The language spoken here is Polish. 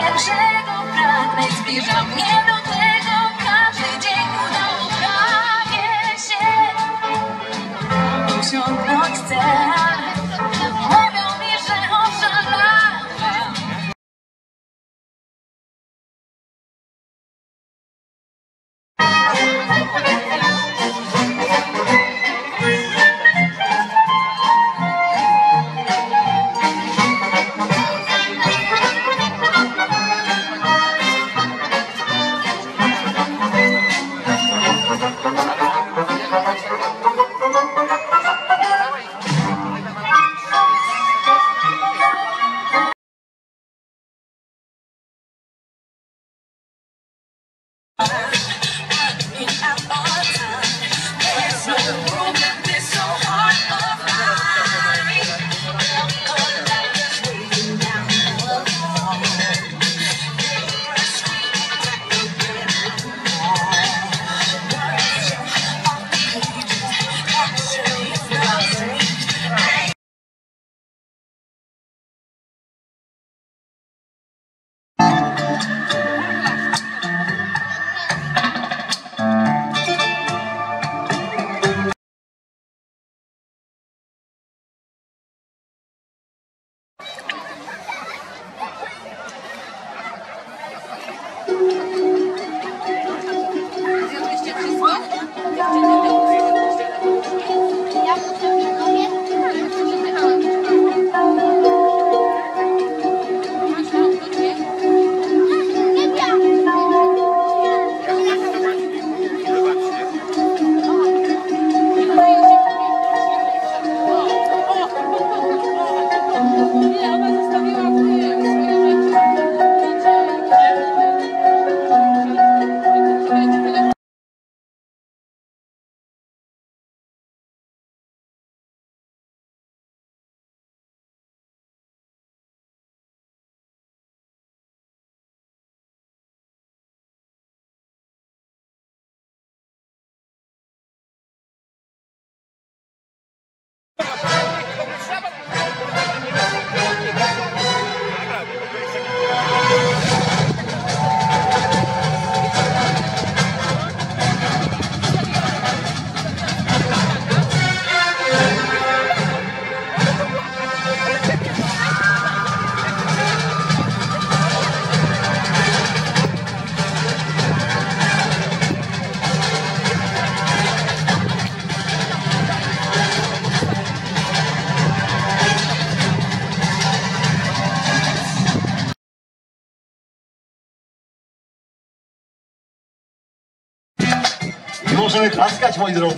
Czego pragnę, zbliża mnie do tego każdy dzień udało prawie się osiągnąć cel. Możemy klaskać, moi drodzy.